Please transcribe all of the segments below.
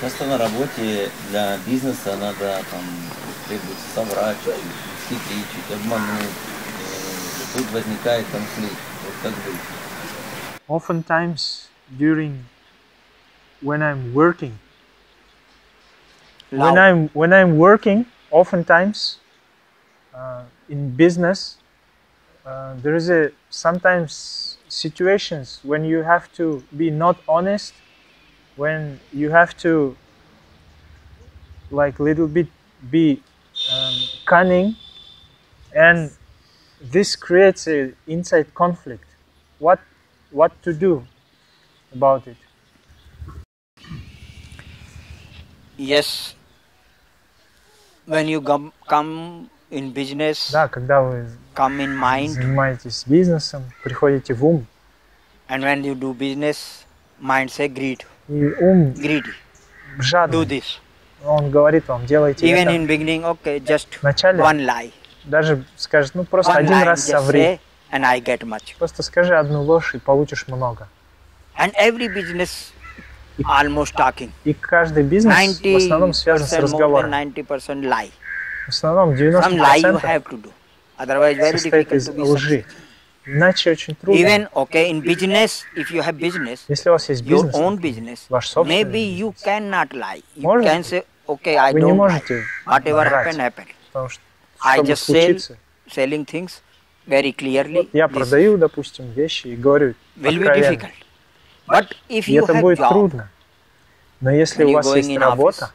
Часто на работе для бизнеса надо там требуется соврать чуть-чуть, схитрить, чуть обмануть. Э, Тут возникает конфликт. Вот как быть? Oftentimes during when I'm working, Loud. when I'm when I'm working, oftentimes uh, in business, uh, there is a sometimes situations when you have to be not honest, when you have to like little bit be um, cunning, and this creates a inside conflict. What what to do about it? Yes. When you come, come in business, Да, когда вы come in mind, занимаетесь бизнесом, приходите в ум, and when you do business, mind say greed, И ум greedy, do жадный, this. он говорит вам, делайте Even это. in beginning, okay, just Вначале one lie. даже скажет, ну просто One один lie, раз соври, say, and I get much. просто скажи одну ложь и получишь много. And every business almost talking. И каждый бизнес в основном связан с 90% разговором. 90%. В основном Some lie you 90% have to do. Otherwise, very difficult to be лжи. successful. Иначе очень трудно. Even okay in business, if you have business, Если у вас есть your бизнес, own business, ваш собственный maybe you cannot lie. You Можете? can say, okay, I вы не don't lie. можете Whatever врать, happened, happened. потому что I just sell случиться, selling things very clearly. я this продаю, допустим, вещи и говорю will be откровенно. difficult. But if И you это have будет job, трудно. Но если у вас есть работа, office,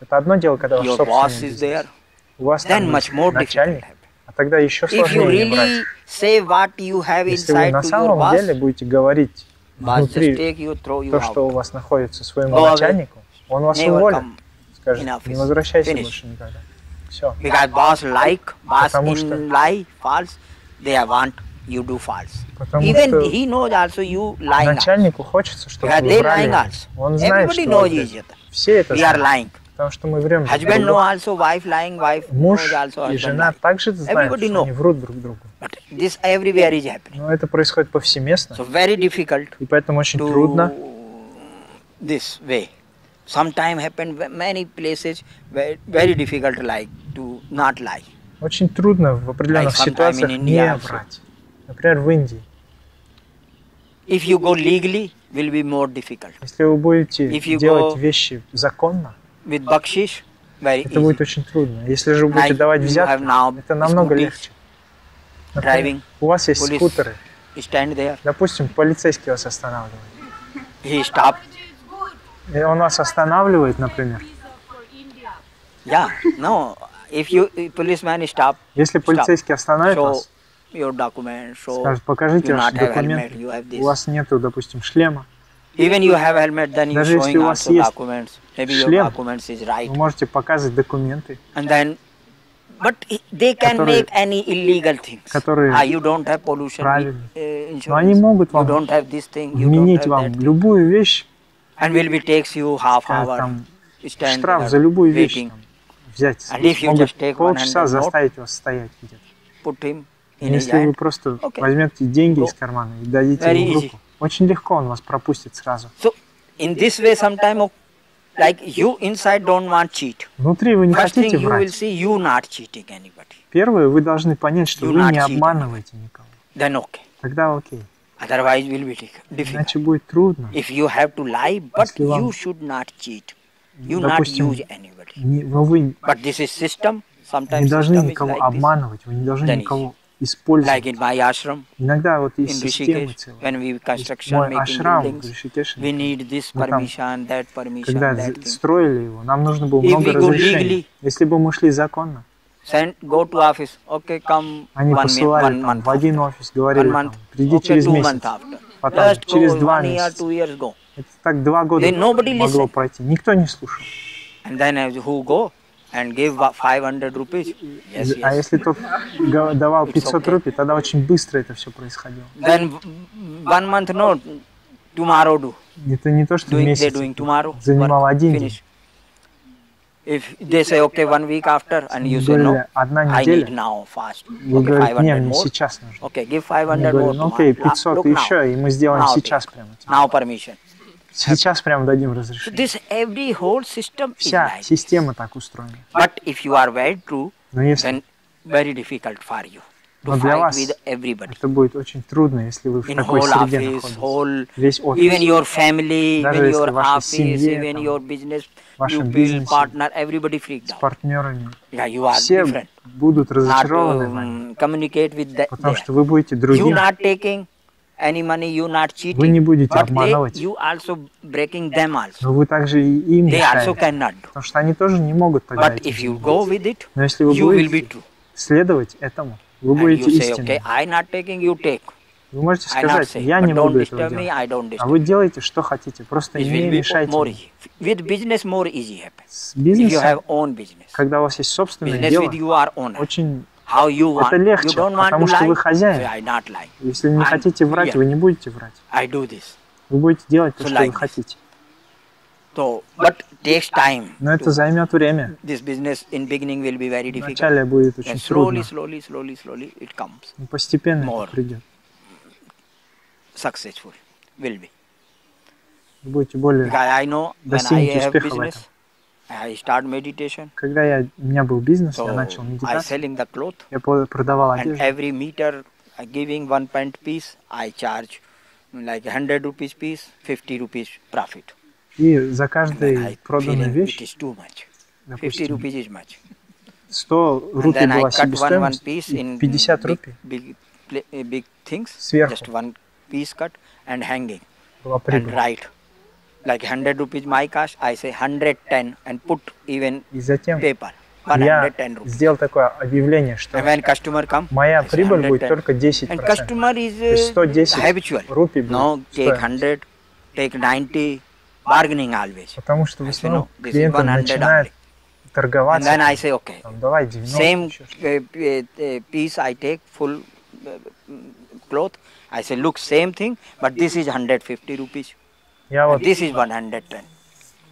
это одно дело, когда ваш your собственный бизнес. there, У вас там much more difficult. начальник, happen. А тогда еще сложнее really брать. say what you have Если вы на самом boss, деле будете говорить внутри you, throw you то, что у out. вас находится своему Go начальнику, он вас уволит, скажет, не возвращайся Finish. больше никогда. Все. Because boss like, boss Потому что- lie, false, they want you do false. Потому Even что he knows also you lying. начальнику хочется, чтобы Because вы also. Он знает, Everybody что knows other. все это знают. Потому что мы врем друг Husband know другу. also wife lying, wife Муж also и жена lying. также знают, Everybody что know. они врут друг другу. But this everywhere is happening. Но это происходит повсеместно, So very difficult и поэтому очень to трудно this way. Sometime happen ve- many places very, very difficult like to not lie. Очень трудно в определенных Like ситуациях in не врать. Например, в Индии. If you go legally, will be more difficult. Если вы будете If you делать go- вещи законно, With bakshish, very это будет очень трудно. Если же вы будете Like давать взятки, это намного scooters, легче. Например, driving, у вас есть скутеры. Stand there. Допустим, полицейский вас останавливает. He stop. И он вас останавливает, например. Yeah. No. If you policeman stop, Если полицейский остановит show вас, your document, show скажет, покажите ваши helmet, документы. У вас нету, допустим, шлема. Even you have helmet, then you Даже если showing у вас also есть documents. Maybe your шлем, documents is right. Вы можете показывать документы, And then, but i- they can Которые- make any illegal things. которые ah, you don't have pollution uh, insurance. Но они могут you вам don't have this thing. You don't вменить have вам that. любую вещь, And will be takes you half э, hour. там, stand штраф there за любую вещь waiting. там, взять. And if you Могут just take полчаса 100 note, заставить вас стоять где-то. Put him in his Если вы hand. просто Okay. возьмете деньги из кармана и дадите Very ему в easy. руку, очень легко он вас пропустит сразу. So in this way, sometime oh, like you inside don't want cheat. Внутри вы не First thing хотите you will врать. see you not cheating anybody. Первое, вы должны понять, что You вы not не обманываете никого. Then okay. Тогда окей. Otherwise will be diff- difficult. Иначе будет трудно. If you have to lie, but Если вам- you should not cheat. You not Допустим, use anybody. Не- вы But this is system. Sometimes не должны system никого like обманывать, вы не должны Then никого Like использовать. in my ashram Иногда вот in есть системы Rishikesh, целые. when we construction Мой ашрам в Ришикеше, we need this там, permission, that permission, когда that строили его, нам нужно было If много разрешений. legally- Если бы мы шли законно, Send go to office. Okay, come они one, посылали one там, month. в один after. офис, говорили One там, month. приди Okay, через месяц. Потом Just через два year, месяца. two years go. Это так два года Then nobody могло listen. пройти. Никто не слушал. And then who go and give wa- 500 rupees? Yes, А yes. если тот давал It's 500 okay. рупий, тогда очень быстро это все происходило. Then one month no, tomorrow do. Это не то, что Doing, месяц. doing tomorrow. занимал один finish. If they say okay one week after and you say no, I need now fast. Вы Okay, говорите, не, 500 мне more. сейчас нужно. Okay, give Мы 500 more говорим, ну окей, tomorrow. La- 500 look и now. еще, и мы сделаем сейчас прямо. Now permission. Сейчас прям дадим разрешение. this every whole system is Вся система так устроена. But if you are very true, Но если then very difficult for you to Но для вас with everybody. это будет очень трудно, если вы в In такой среде office, находитесь. whole Весь офис, even your family, Даже even если your в вашей office, семье, even your business, вашем бизнесе, partner, everybody freaked с out. партнерами. Yeah, you are Все different. будут Not разочарованы вами, um, communicate with that. потому что вы будете другим. Any money, you not cheating. Вы не будете but they, обманывать. you also breaking them also. Но вы также и им They also мешаете. cannot do. Потому что они тоже не могут тогда But if you go with it, Но если вы you will be будете true. следовать этому, вы And будете you say, истинным. okay, I not taking, you take. Вы можете сказать, say, я не буду этого me, делать. I don't А вы делаете, что хотите, просто It не мешайте. more. With business, more easy happens. С If you бизнесом, have own business. когда у вас есть собственное Business дело, with you are owner. очень. Это легче, you don't want потому что вы хозяин. если не хотите врать, вы не будете врать. Вы будете делать то, что вы хотите. So, but takes time. Но это займет время. this business in beginning will be very difficult. Вначале будет очень трудно. slowly, slowly, slowly it comes. Но постепенно More. это придет. Successful. Will be. Вы будете более... Достигнете успеха в business, I start meditation. Когда я, у меня был бизнес, So я начал I медитацию, selling the cloth я по- продавал and одежду. every meter I giving one pant piece, I charge like 100 rupees piece, 50 rupees profit. И за Then каждую I проданную feeling вещь, it is too much. 50 допустим, rupees is much. 100 And рупий then I была cut one one себестоимость, piece и in 50 big, рупий big, pla- uh, big things. Сверху. Just one piece cut and hanging была and прибыль. write. Like 100 rupees my cost, I say 110 and put even И затем paper. я 110 rupees. сделал такое объявление, And что when customer come, моя I say прибыль будет 110. только 10%. And customer is То есть uh, 110 habitual. рупий будет No, take стоимость. 100, take 90, bargaining always. Потому что в I say, основном no, this is клиенты 100 начинают only. And торговаться. then I say, okay, там, давай 90. same еще что-то. uh, p- uh, piece I take full uh, mm, cloth. I say, look, same thing, but this is 150 rupees. Я and вот this is 110.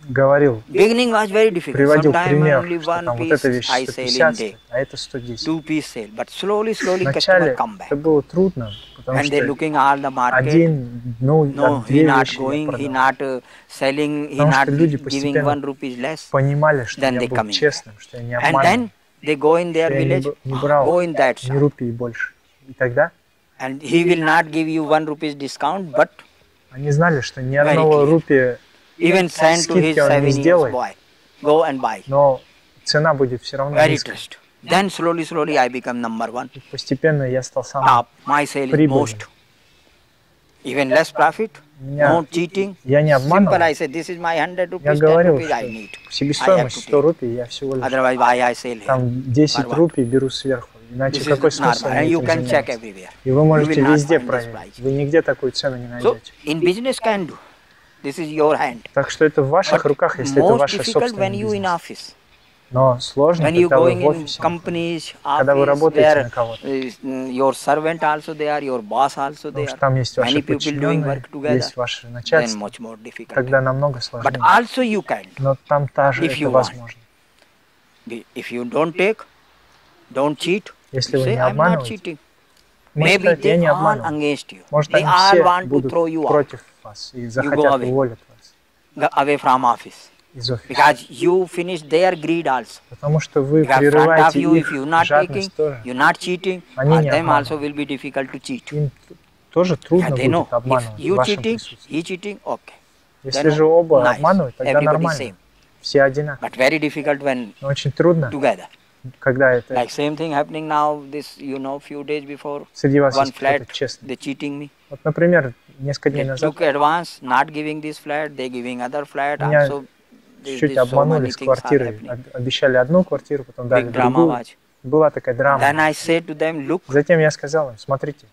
говорил, Beginning was very difficult. приводил Sometimes пример, only что one там вот piece эта вещь I sell in 150 day, стоит, а это 110. two piece sale. But slowly, slowly customer Вначале come back. это было трудно, потому And they're что looking all the market. один, ну, No, две he not вещи я going, he продал. not uh, selling, he Потому not что люди giving постепенно one rupees less. понимали, что Then я they был come in. честным, что я не And обманывал, then they go in their что я не, village, б- не брал go in that ни shop. рупий больше. И тогда And he will not give you one rupees discount, but они знали, что ни одного clear. рупия, even send to his Скидки он не seven years сделает. boy. Go and buy. но цена будет все равно Very низкой. trust. Then slowly, slowly I become number one. И постепенно я стал самым Top. My sale is прибыльным. most. Even less profit, меня- no cheating. Я не Simple, обманывал. I say this is my 100 Я rupees, 10 говорил, rupees I что need. себестоимость I have to 100 рупий, я всего лишь Otherwise, why I sell там 10 For what? рупий беру сверху. Иначе This какой смысл And you can check everywhere. И вы можете везде проверить. Вы нигде такую цену не So, найдете. in business can do. This is your hand. Так что это в ваших But руках, если это most ваш difficult собственный when you in бизнес. office. Но сложно, When когда вы в in офисе, companies, когда вы office, работаете на кого-то. mm, your servant also there, your boss also Потому there. что там есть ваши Many подчиненные, together. есть ваше начальство. much more difficult. Тогда намного But сложнее. also you can. Но там тоже if это you want. возможно. Be- If you don't take, don't cheat. Если you вы say не I'm not обманываете, cheating. Может, Maybe сказать, я they не all обманываю. against you. Может, they они all все want to будут throw you out, против вас и go захотят away. уволить вас go away from office. из офиса. Because you finish their greed also. Потому что вы Because front of прерываете you, if их you're not taking, жадность тоже. you're not cheating, Они for не them обманывают. also will be difficult to cheat. Им т- тоже трудно Yeah, they know. будет If обманывать в you вашем cheating, присутствии. he cheating, okay. Если then же оба nice. обманывают, тогда Everybody нормально. same. Все одинаково. But very difficult when Но очень трудно, together. Когда это Like same thing happening now. This you know, few days before, среди вас one flat, they cheating me. Вот, например, несколько They дней назад took advance, not giving this flat, they giving other flat. Меня so обманули many с квартирой. Обещали одну квартиру, потом дали другую. Была такая драма. Then I said to them, look, Затем я сказал им, смотрите,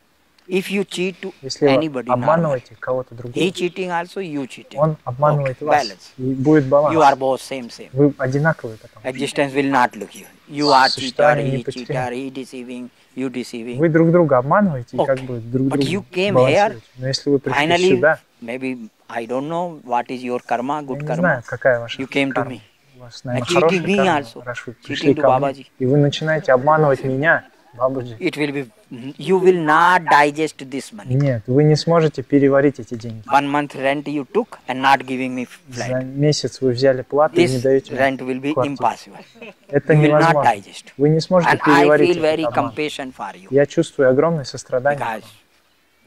if you cheat to если вы anybody, normal, обманываете кого-то he другого, cheating also, you cheating. он обманывает Okay, вас. balance. И будет баланс. You are both same, same. Вы одинаковые потом. Existence will not look you. You are cheater, не he cheater, he deceiving, you deceiving. Вы друг друга обманываете и Okay. как бы друг But друга you came балансируете. Но если вы пришли Finally, сюда, maybe I don't know what is your karma, я good не karma. знаю, какая ваша You came to карма. me. У вас, наверное, хорошая карма, раз вы пришли to ко мне, Бабаджи. и вы начинаете обманывать меня, бабуджи. It will be You will not digest this money. Нет, вы не сможете переварить эти деньги. One month rent you took and not giving me За flat. месяц вы взяли плату и не This даете rent will be квартиру. impossible. Это You will not невозможно. digest. Вы не сможете And I переварить feel very compassion for you Я чувствую огромное сострадание, because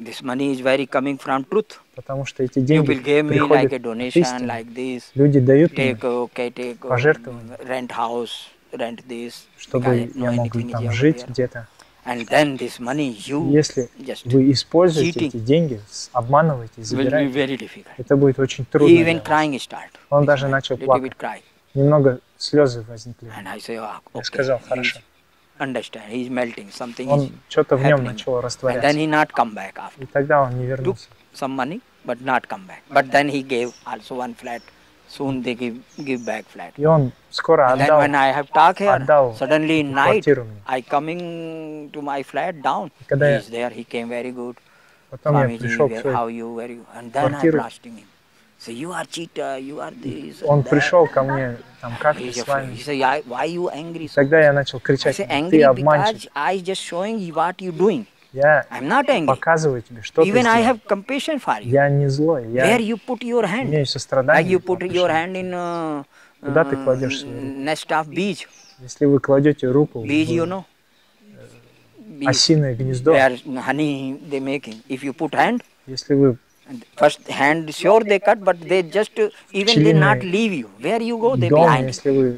this money is very coming from truth. потому что эти You деньги will give me like a donation like this. Люди дают мне, Take okay, take uh, Пожертвования. rent house, rent this. чтобы я мог там жить где-то. And then this money you Если вы используете эти деньги, обманываете, и забираете, это будет очень трудно. для even вас. crying start. Он даже начал плакать. Немного слезы возникли. And I say, oh, Я сказал, хорошо. Understand, he's melting. Something is Он что-то в нем начало And then растворяться. he not come back after. И тогда он не Took вернулся. some money, but not come back. But then he gave also one flat. Soon they give give back flat. И он скоро And then отдал. when I have talk here, отдал suddenly in night, квартиру мне. I coming to my flat down. когда я- He's there. He came very good. Потом я Swamiji, пришел к where- своей how you, where you? And then I квартиру. blasting him. Say you are cheater. You are this. and Он that." пришел ко мне, там, как ты He's с afraid. вами? He say, "I- why you angry? so Тогда я начал I кричать, say ты angry обманщик. because I just showing you what you doing. Я I'm not angry. показываю тебе, что ты Even I сделал. have compassion for you. Я не злой, Where я you put your hand? имею Like сострадание. you по put your отношению. hand in uh, Куда ты uh, кладешь свою руку? nest of bees. Если вы кладете руку Bees, you в know. Bees, осиное гнездо, where honey they making. If you put hand, если вы and first hand sure they cut, but they just uh, even they not Пчелиный leave you. Where you go, they дом, behind. если вы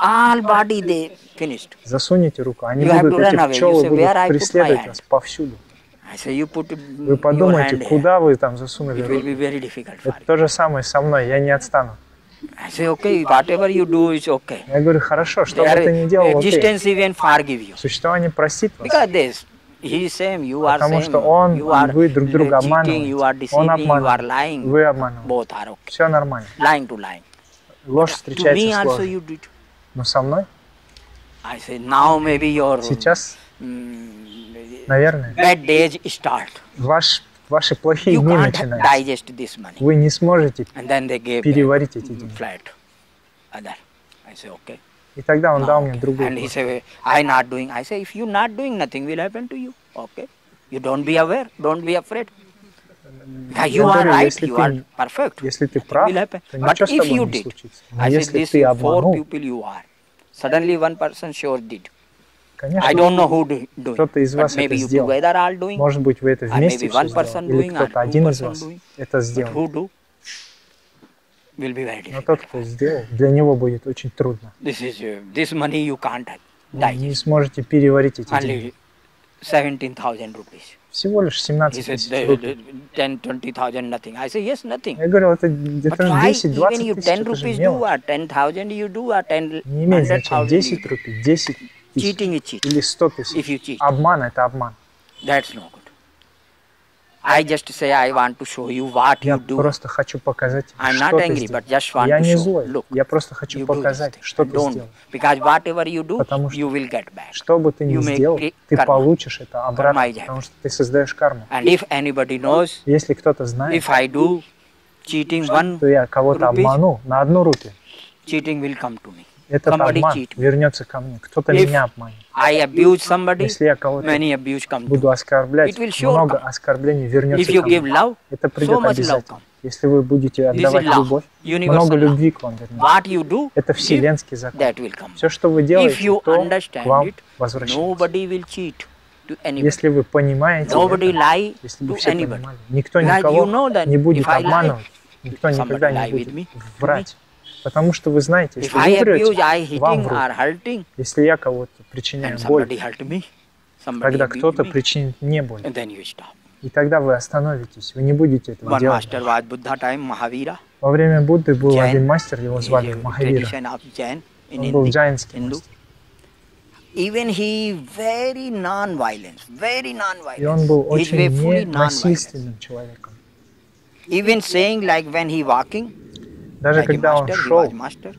All body they finished. засунете руку, они You будут, эти пчелы say, будут "Where I put my преследовать hand?" вас повсюду. I say you put Вы your подумайте, куда вы там засунули It will руку. be very difficult for Это you. то же самое со мной, я не отстану. I say okay, whatever you do is okay. Я говорю, хорошо, что бы ты ни делал, окей. existence even forgive you. Существование простит вас. Because this, he is same, you are Потому same, что он you are вы друг друга обманываете. Он обманывает, вы обманываете. Все нормально. Lying to lying. Ложь To me встречается с ложью. you did. Но со мной I say now maybe your сейчас, mm, наверное, bad days start. ваш, ваши плохие You дни can't начинаются. digest this money. Вы не сможете And then they gave переварить эти back деньги. flat. Other. I say okay. И тогда он Now, дал мне okay. другую. And he квартиру. say, I not doing. I say, if you not doing, nothing will happen to you. Okay. You don't be aware. Don't be afraid. Yeah, you are right. если You ты- are perfect. Если ты прав, то ничего с тобой не did, случится. Но I если ты обманул, people you are. Suddenly one person sure did. I конечно, don't know who do, doing. кто-то из вас это сделал. doing. Может быть, вы это вместе все сделали, или кто-то один из вас doing. это сделал. who do will be very Но тот, кто сделал, для него будет очень трудно. This is uh, this money you can't Вы не сможете переварить эти деньги. Only seventeen thousand rupees. Всего лишь He 17 said, тысяч "The- рублей. the 10, 20,000, nothing. I say, yes, nothing. Я говорил, это где-то why 10-20 even you тысяч, 10 это же rupees do мелочь. or 10,000 you do or 10, Не имеет значения 100,000 you 10 do. рублей, 10 тысяч Cheating is cheating. или 100 If тысяч. Обман – это обман. that's no good. I just say I want to show you what Я you do. просто хочу показать, I'm что not ты angry, сделал. but just want Я to не show. злой, Look, я просто хочу you показать, что ты Don't. сделал. Because whatever you do, Потому что you will get back. Что бы ты ни You сделал, ты karma. получишь это обратно, Karma потому что ты создаешь карму. And if anybody knows, Если кто-то знает, if I do cheating one, что я кого-то обманул на одну рупию, cheating will come to me. Этот Somebody обман cheat вернется ко мне. Кто-то меня обманет. I abuse somebody, Если я кого-то many abuse come to буду оскорблять, много come. оскорблений вернется If you ко give мне. love, Это so придет love обязательно. Если вы будете отдавать любовь, много любви к вам вернется. What you do, Это вселенский закон. that will come. Все, что вы If делаете, you то к вам it, возвращается. nobody will cheat to anybody. Если вы понимаете, Nobody это, если бы to все anybody. понимали, никто никого you know не будет обманывать, никто никогда не будет врать. Потому что вы знаете, если вы врете, вам врут. Если я кого-то причиняю боль, me, тогда кто-то причинит мне боль. И тогда вы остановитесь, вы не будете этого One делать. master. Во время Будды был Jain. один мастер, его звали Махавира. Он был джайнский мастер. Even he very non-violent, very non-violent. И он был очень ненасильственным человеком. Even saying like when he walking, Даже like когда он master, he шел master,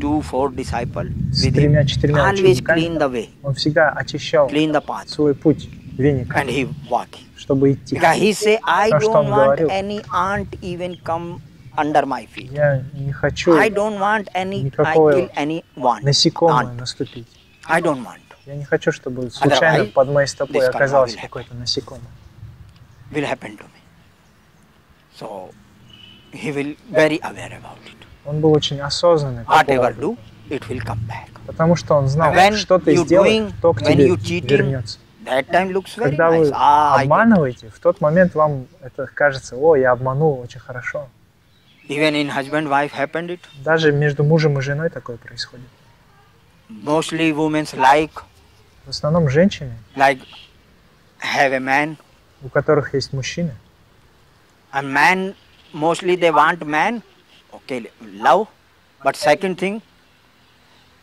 two, four disciple с тремя-четырьмя учениками, он всегда очищал свой путь веником, and he walking. чтобы идти. He say, I Потому что он говорил. any ant even come under my feet. Я не хочу I don't want any, kill any насекомое ant. наступить. I don't want. Я не хочу, чтобы случайно Otherwise, под моей стопой оказалось какое-то насекомое. will happen to me. So he will very aware about it. Он был очень осознанный. Whatever do, it will come back. Потому что он знал, When что ты сделаешь, то к тебе cheating, вернется. That time looks very Когда nice. вы Ah, обманываете, в тот момент вам это кажется, о, я обманул, очень хорошо. Even in husband-wife happened it. Даже между мужем и женой такое происходит. Mostly women like В основном женщины, like have a man. у которых есть мужчины, A man mostly they want man. Okay, love. But second thing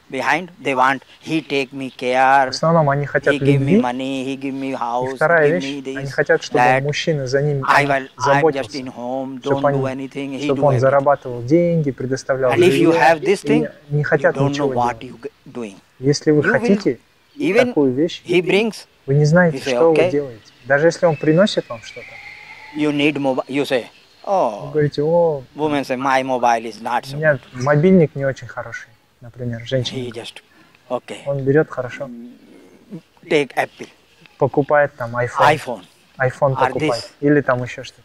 behind they want he take me в care. основном они хотят He give me любви. money. He give me И house. вторая Give вещь, me они this. хотят, чтобы that. мужчина за ними I will. I'm just заботился, in home. Don't они- do anything. He чтобы он everything. зарабатывал деньги, предоставлял And if you have this и thing, не, не You хотят don't know ничего what делать. you doing. Если вы You will- хотите Even такую вещь, he brings. вы не знаете, you say, что okay. вы делаете. Даже если он приносит вам что-то, You need mobile. You say, вы говорите, о, woman say my mobile is not so. меня мобильник не очень хороший, например, He женщина. just okay. Он берет хорошо, Take Apple, покупает там iPhone, iPhone, iPhone Or покупает, this. или там еще что-то.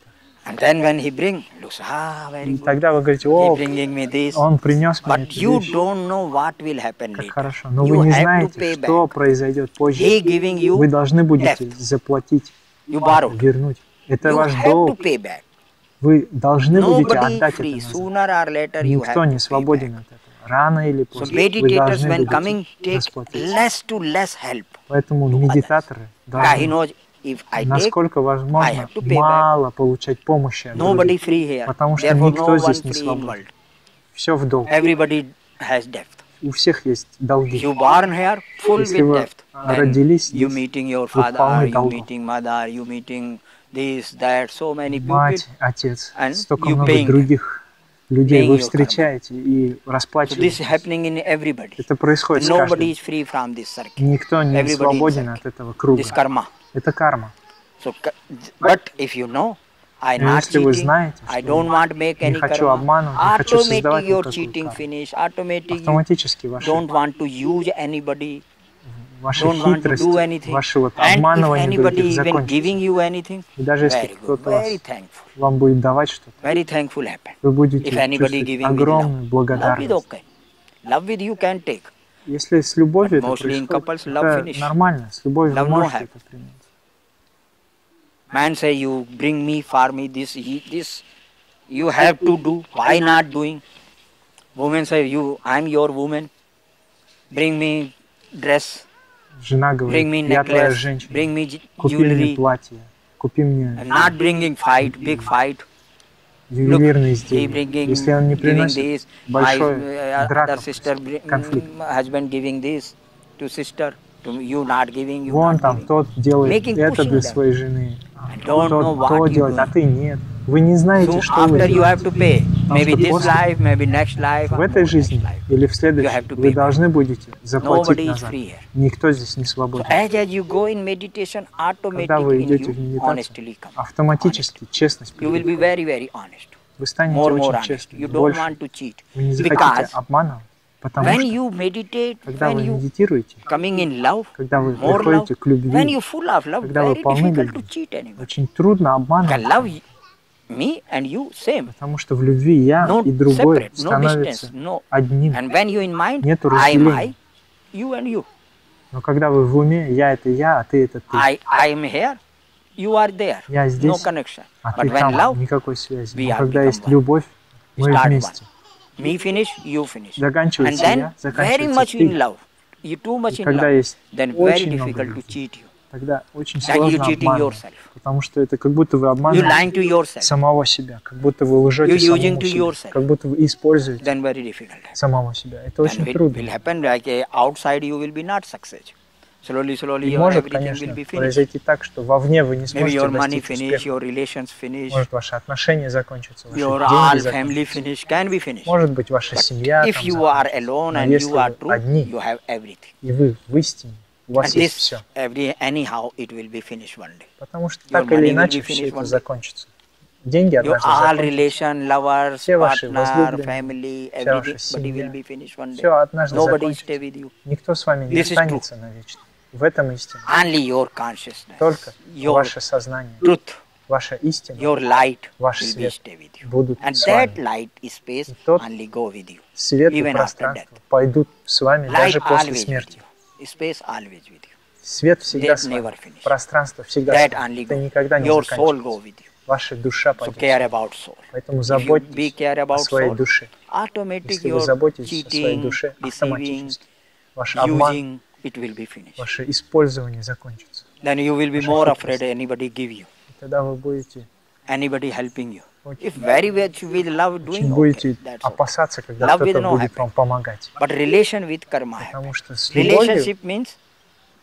and then when he bring, looks ah very good. тогда вы говорите, He о, me this. он принес мне But эту you вещь, don't know what will happen как later. хорошо. Но You вы не знаете, что back. произойдет позже. He giving you, Вы должны будете debt. заплатить, you borrowed. вернуть. Это You ваш to долг. pay back. Вы должны будете отдать это назад. Никто не свободен от этого. Рано или поздно вы должны будете расплатиться. Поэтому медитаторы должны, насколько возможно, мало получать помощи от других. Потому что никто здесь не свободен. Все в долг. У всех есть долги. Если вы родились здесь, вы полны долгов. Meeting mother, you meeting this, that, so many people. Мать, отец, And столько you много paying других людей вы встречаете и расплачиваетесь. Это происходит с каждым. Никто не Everybody свободен от этого круга. Это карма. So, ca- but if you know, I Но not если вы знаете, I что don't want to make не хочу обманывать, не хочу создавать никакую карму. автоматически ваши, don't want to use anybody, ваши хитрости, ваши вот обманывания других закончатся. И даже если кто-то вам будет давать что-то, вы будете чувствовать огромную благодарность. Если с любовью это происходит, это нормально. С любовью вы можете это принять. Man say you bring me for me this this you have to do. Why not doing? Woman say you I'm your woman. Bring me dress. Жена говорит, я твоя женщина, купи мне платье, купи мне not bringing fight, big fight. ювелирные изделия. Если он не приносит, большой uh, драка конфликт. husband giving this to sister. To you not giving. You Вон там тот делает это для своей жены, тот то делает, а ты нет. Вы не знаете, So что вы you have делаете. to pay. Maybe что this после- life, maybe next life. В этой жизни или в следующей вы должны будете заплатить назад. Никто здесь не свободен. So Когда вы идете в медитацию, автоматически честность honest. Вы станете More, очень честными, don't больше. Вы не захотите обманывать, потому when что meditate, когда вы медитируете, love, когда вы more love, приходите к любви, Когда вы полны любви. очень трудно обманывать, me and you same. потому что в любви я No и другой separate, no становятся no. одним. And when you in mind, Нету I am I, разделения. you and you. Но когда вы в уме, я это я, а ты это ты. I, I am here, you are there. Я No здесь, connection. а But ты when там, love, никакой связи. Но когда есть one. любовь, мы вместе. me finish, you finish. And Заканчивается я, then very заканчивается much in ты. love. You too much in когда love. есть Then very difficult to cheat you. Тогда очень Then сложно обманывать. Потому что это как будто вы обманываете самого себя, как будто вы лжете You using самому себе, yourself. как будто вы используете Then very difficult. самого себя. Это And очень трудно. will happen like uh, outside you will be not success. Slowly, slowly И может, конечно, произойти так, что вовне вы не сможете your money finish, успеха. your relations finish, Может, ваши отношения закончатся, ваши your деньги family finish, can be finished. Может быть, ваша семья If там you are alone and если you are вы true, одни, you have everything. и вы в истине, у вас And есть все. every, anyhow, it will be finished one day. Потому что your так или иначе все это закончится. Деньги Your однажды all закончатся. relation, lovers, Все ваши partner, возлюбленные, family, вся ваша everything, семья, will be finished one day. Все однажды Nobody закончится. stay with you. Никто с вами не This is true. останется навечно. В этом истина. Only your consciousness, Только your ваше сознание, truth, ваша истина your light Ваш свет stay with you. будут And с that вами. light is space И тот only go with you. Свет и even after пространство пойдут с вами Light даже после смерти. You. Space always with you. Свет всегда That с вами. never finish. Пространство всегда That с вами. only Это go. никогда не Your soul go заканчивается. with you. Ваша душа So пойдет. care about soul. Поэтому If you be заботьтесь care о about своей soul, душе. automatic Если вы your заботитесь о своей cheating, душе, deceiving, автоматически ваш обман, using, it will be finished. ваше использование закончится. Then you will be Ваша more хитрость. afraid anybody give you, И тогда вы будете anybody helping you. If very much will love doing, okay, будете опасаться, когда кто-то будет вам помогать. But relation with karma. Потому что с любовью Relationship means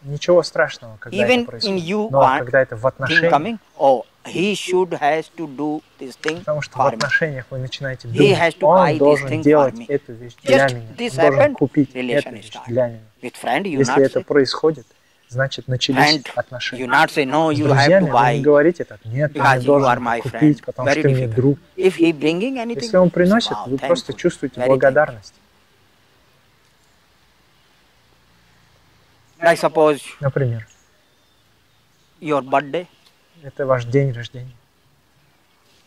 ничего страшного, когда Even это происходит. in you Но want когда это в отношениях, coming, oh, he should has to do this thing потому что в отношениях вы начинаете He думать, has to он должен делать me. эту вещь для меня, он должен купить эту вещь для меня. With friend, you Если это происходит, значит начались and отношения. you not say no, С have друзьями to buy. не говорите так, нет, ты you должен купить, friend. потому Very что ты мне друг. If he bringing anything, Если он приносит, wow, вы просто чувствуете very благодарность. thankful. Like suppose Например, your birthday, это ваш день рождения.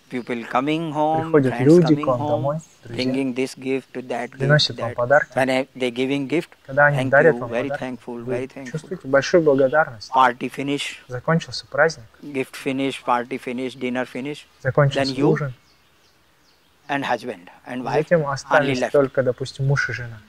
people coming home, Приходят friends люди coming к вам home, домой, друзья, bringing this gift to that gift, приносят to вам that. подарки. When I- they giving gift, Когда они thank дарят you, вам very подарки, thankful, very вы thankful. чувствуете большую благодарность. Party finish, Закончился праздник, gift finish, party finish, dinner finish, закончился Then you ужин. and husband and wife, Затем остались left. только, допустим, муж и жена.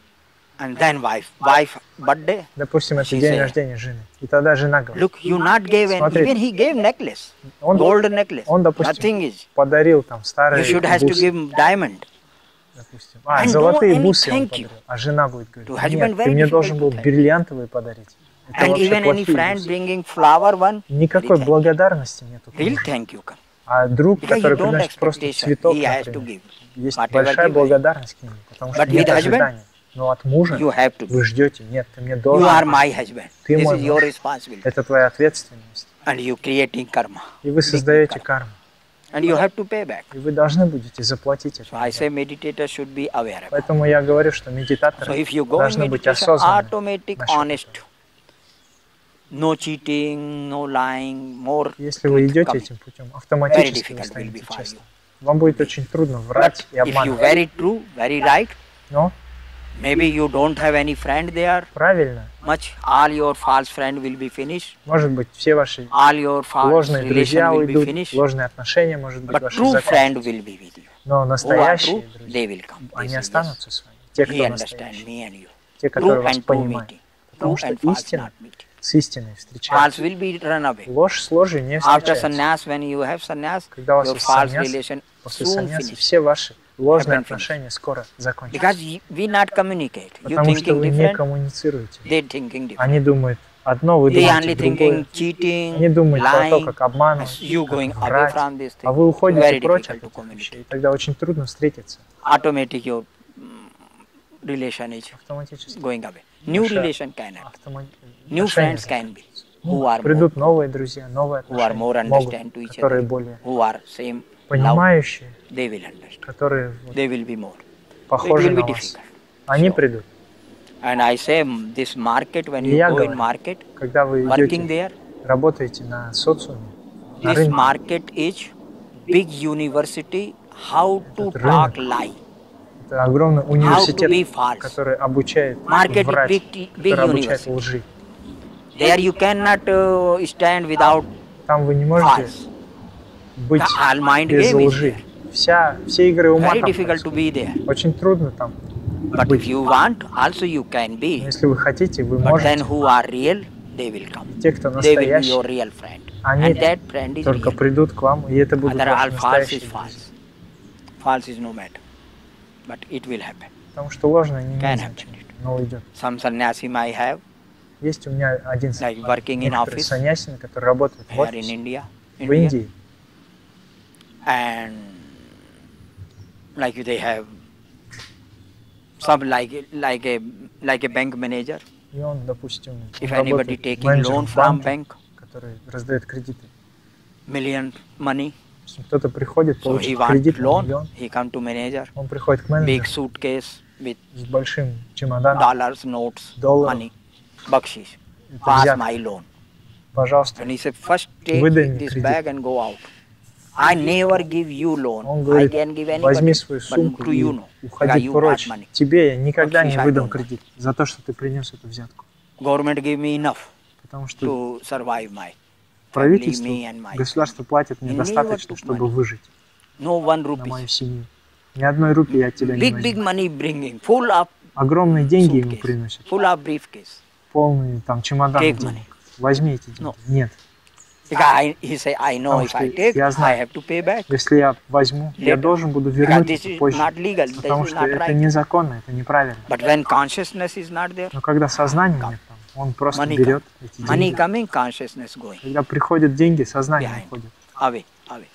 And then wife. Wife birthday. Допустим, это день say- рождения жены. И тогда жена говорит, Look, you not gave an, Смотри. even he gave necklace, он, gold necklace. он, допустим, Nothing is. подарил там You старые should has to give diamond. допустим. А, And золотые бусы он you. подарил. А жена будет говорить, нет, ты мне должен был thank. бриллиантовые подарить. Это And even any friend bringing flower one, Никакой благодарности нету. real thank you. А друг, Because you который приносит просто цветок, например, есть большая благодарность к нему, потому что But нет ожидания. Но от мужа вы ждете, нет, ты мне You are должен. my husband. Ты мой муж. Это твоя ответственность. And you creating karma. И вы создаете карму. And you have to pay back. И вы должны будете заплатить это. So I say meditators should be aware. about. Поэтому я говорю, что So медитаторы if you go должны быть осознанны. automatic, honest. No cheating, no lying, more Если вы идете coming. этим путем, автоматически вы станете честным. Вам будет очень трудно But врать и if you обманывать. very true, very right, Но maybe you don't have any friend there правильно, much. All your false friend will be finished. может быть, все ваши All your false ложные relation друзья will be уйдут, finished. ложные отношения, может быть, But ваши true friend закончатся. will be with you. Но Who are настоящие true, друзья, they will come. They они say, yes, останутся с вами. Те, we кто understand, настоящие, me and you. те, которые True вас and true понимают. meeting. Потому True что and false истина not meeting. с истиной False встречается. will be run away. Ложь с ложью не After встречается. sannyas, when you have sannyas, Когда у вас your есть false саньяс, relation После soon саньяса finish. все ваши ложные отношения скоро закончатся. Because y- we not communicate. You Потому что thinking вы не коммуницируете. Они думают одно, вы думаете другое. cheating, Они думают про то, как обманывать, you going как away врать. from this А thing. вы уходите прочь от to этих communicate. вещей. Тогда очень трудно встретиться. Automatic your mm, relation is Автоматически. going away. New relation cannot. автома- New отношения friends can be. Ну, Who are more, Придут новые друзья, новые who are more отношения, могут, understand to each которые более who are same понимающие, которые вот похожи на вас. Они придут. And I say mm, this market, when you go in market, Когда вы working идете, there, работаете на социуме, на this market is big university how to talk lie. это огромный университет, который обучает Market врать, big, big который обучает university. лжи. There you cannot uh, stand without Там вы не можете false. Быть The all mind без game is лжи. Вся, все игры ума Very difficult to be there. Очень трудно там. But if you want, also you can Но be. Если вы хотите, вы But then можете. who are real, they will come. Те, кто They will be your настоящий, real friend. они And that friend is только real. придут к вам, и это будут Other ваши false настоящие is друзья. false. False is no matter. But it will happen. Потому что ложное не Can имеет happen. но уйдет. Some sannyasi I have, Есть у меня один like working in office саньясин, который работает в here in офисе India. в India. Индии. and like they have some like like a like a bank manager И он, допустим, if он anybody работает taking менеджером loan в from банке, bank который раздает кредиты. million money Допустим, Кто-то приходит, so he получит want кредит на loan миллион, he come to manager он приходит к big менеджеру suitcase with с большим чемоданом, dollars notes долларов, money bakshish это pass взятка. my loan. Пожалуйста. And he said, first take Выдай мне this кредит. bag and go out. I never give you loan. Он I говорит, can give anybody, возьми свою сумку to и you. Because уходи прочь. money. Тебе я никогда не I выдам кредит за то, что ты принес эту взятку. Government give me enough Потому что to survive my правительство, me and my государство платит мне достаточно, чтобы money. выжить no one на мою семью. Ни одной рупии я от тебя не Big big возьму. money bringing, full up Огромные деньги ему suitcase, приносят, full up briefcase. полные там чемоданы Take денег. money. Возьми эти деньги. No. Нет. I, he say, I know if I take, я I знаю. have to pay back. Если я возьму, я Later. должен буду вернуть this это is позже. not legal, this Потому is что not это right. незаконно, это неправильно. But when consciousness is not there, Но когда сознание нет он просто Money берет эти money деньги. coming, consciousness going Когда приходят деньги, сознание Behind. уходит. away, away.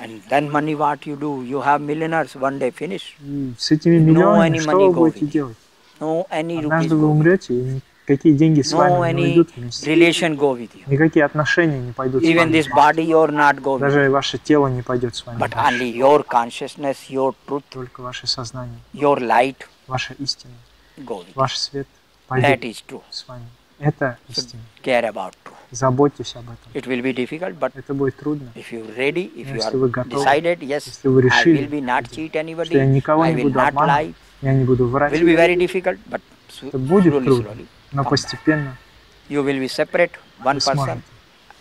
And then money, what you do? You have millionaires, one day finish. И с этими No миллионами any что вы будете you. делать? No any Однажды вы умрете, и никакие деньги с No вами не уйдут вместе. you. Никакие отношения не пойдут с Even вами. this go with. Даже ваше тело не пойдет с вами. But only your consciousness, your truth, Только ваше сознание, your light ваша истина, you. ваш свет That пойдет is true. с вами. Это истина. care about truth. Заботьтесь об этом. It will be difficult, but Это будет трудно. if you're ready, if you Если вы готовы, decided, yes, если вы I решили, will be not cheat что я anybody, никого I не буду обманывать, я не буду врать, Will be very difficult, but это будет трудно, slowly. Но постепенно You will be separate, one вы person,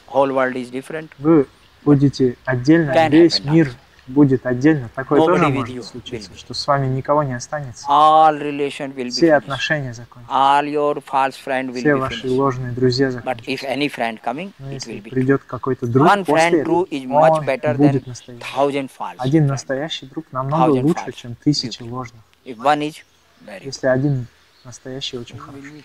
whole world is different. Вы будете отдельно, Can весь мир будет отдельно. Такое Nobody тоже может you случиться, что с вами никого не останется. All relation will be Все отношения закончатся. All your false friend will Все be ваши finished. ложные друзья But закончатся. if any friend coming, Но it will be придет какой-то друг One после этого, is much better than будет настоящий. thousand false. Один настоящий друг намного лучше, чем тысячи ложных. If one is very. Если один настоящий очень хороший.